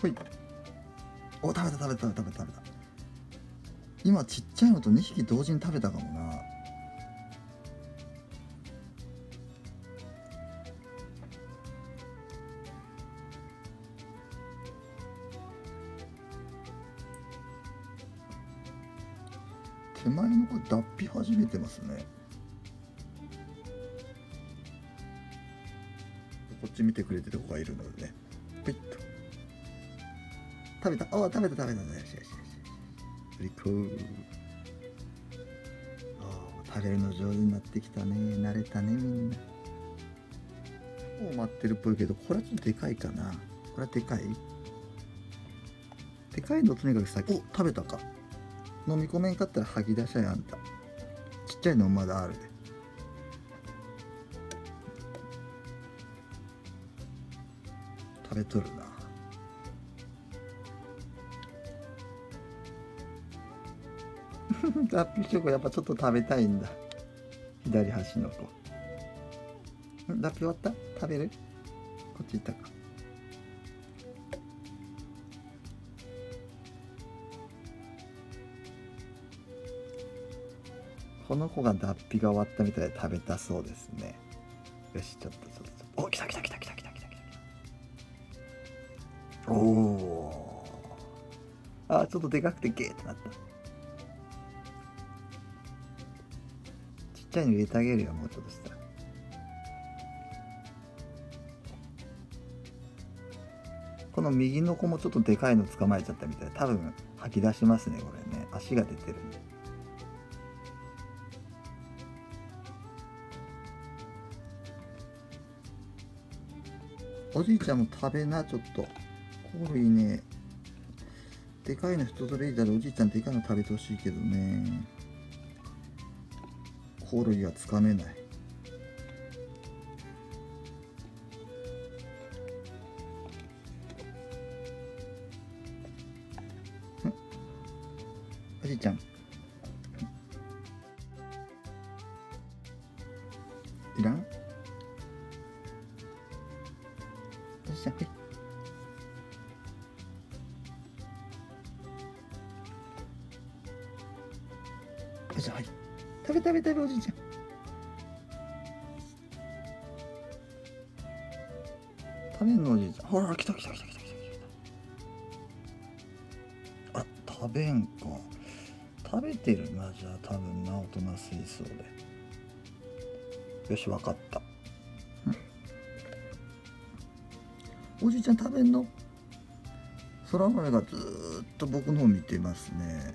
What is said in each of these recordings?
ほい。お食べた食べた食べた食べた。食べた今ちっちゃいのと2匹同時に食べたかもな。手前の子脱皮始めてますね。こっち見てくれてる子がいるのでね。ピッと。食べた。あ食べた食べた。よしよしよしよし。リコーあ食べるの上手になってきたね。慣れたねみんな。もう待ってるっぽいけどこれはちょっとでかいかな。これはでかい？でかいのとにかく先お。食べたか。飲み込めんかったら吐き出しゃやあんた。ちっちゃいのまだあるで。食べとるな 脱皮チョコやっぱちょっと食べたいんだ。左端の子。脱皮終わった？食べる？こっち行ったか。この子が脱皮が終わったみたいで食べたそうですね。よしちょっとちょっとちょっと。お来た来た来た来た来た来た来たおおあちょっとでかくてゲーってなった。ちゃいの入れてあげるよもうちょっとしたら。この右の子もちょっとでかいの捕まえちゃったみたい。多分吐き出しますねこれね。足が出てるんでおじいちゃんも食べなちょっと。コオロギね。でかいの一つでいいだろおじいちゃんでかいの食べてほしいけどね。コオロギはつかめない。おじいちゃん。いらん。おじいちゃんはい。おじいちゃんはい。食べ食べ食べおじいちゃん。食べんのおじいちゃん。ほら来た来た来た来た来た来た。あ食べんか。食べてるなじゃあ多分な大人水槽で。よしわかった。おじいちゃん食べんの？空豆がずーっと僕の方見てますね。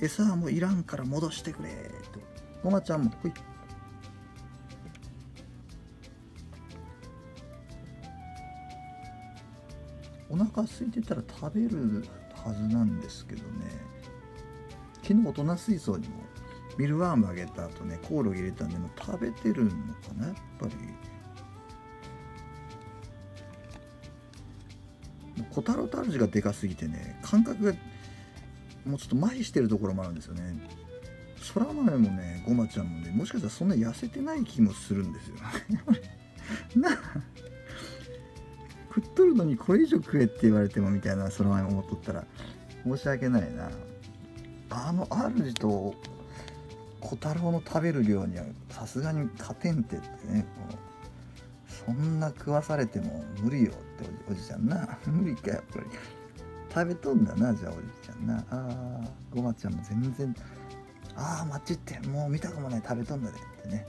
餌はもういらんから戻してくれ。と。ごまちゃんもほい。お腹空いてたら食べるはずなんですけどね。昨日大人水槽にもミルワームあげた後ねコオロギ入れたんでも食べてるのかなやっぱり。小太郎と主がでかすぎてね感覚がもうちょっと麻痺してるところもあるんですよね。そら豆もねごまちゃんもねもしかしたらそんな痩せてない気もするんですよ。な食っとるのにこれ以上食えって言われてもみたいなそら豆思っとったら。申し訳ないな。あの主と小太郎の食べる量にはさすがに勝てんてってね。こうそんな食わされても無理よっておじおじちゃんな。無理かやっぱり。食べとんだなじゃあおじちゃん。な。あごまちゃんも全然ああマッチってもう見たかもない食べとんだでってね。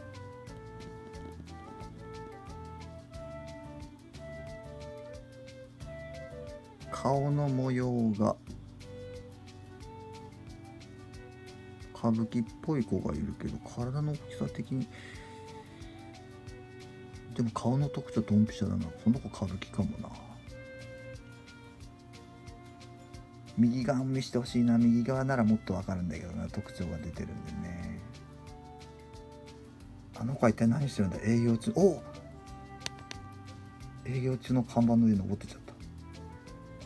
顔の模様が歌舞伎っぽい子がいるけど体の大きさ的にでも顔の特徴ドンピシャだな。この子歌舞伎かもな。右側見してほしいな。右側ならもっとわかるんだけどな。特徴が出てるんでね。あの子は一体何してるんだ？営業中。お営業中の看板の上に登ってちゃった。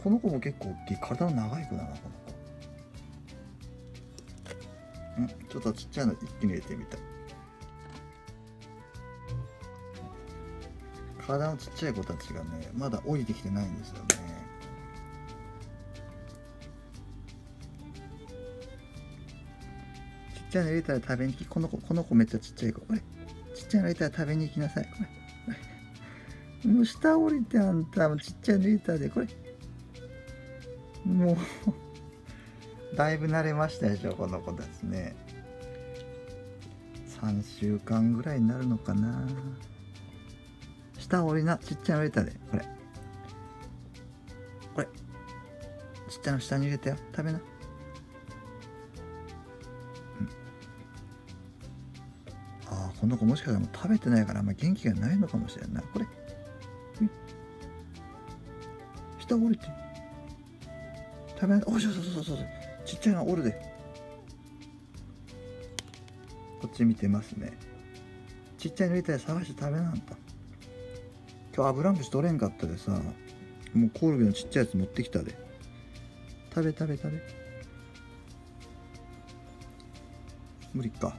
この子も結構大きい。体の長い子だなこの子。んちょっとちっちゃいの一気に入れてみた。体のちっちゃい子たちがねまだ降りてきてないんですよね。ちっちゃいの入れたら食べにきこの子この子めっちゃちっちゃい子。これちっちゃいの入れたら食べに行きなさい。これ。もう下降りてあんたもちっちゃいの入れたでこれ。もうだいぶ慣れましたでしょこの子たちね。3週間ぐらいになるのかな。下降りなちっちゃいの入れたで。これ。これ。ちっちゃいの下に入れたよ。食べな。この子もしかしたら食べてないからあんま元気がないのかもしれんな。いこれ。下降りて。食べないおそうそうそうそうそう。ちっちゃいのおるで。こっち見てますね。ちっちゃいの入れたら探して食べなんか今日油虫取れんかったでさ。もうコオロギのちっちゃいやつ持ってきたで。食べ食べ食べ。無理か。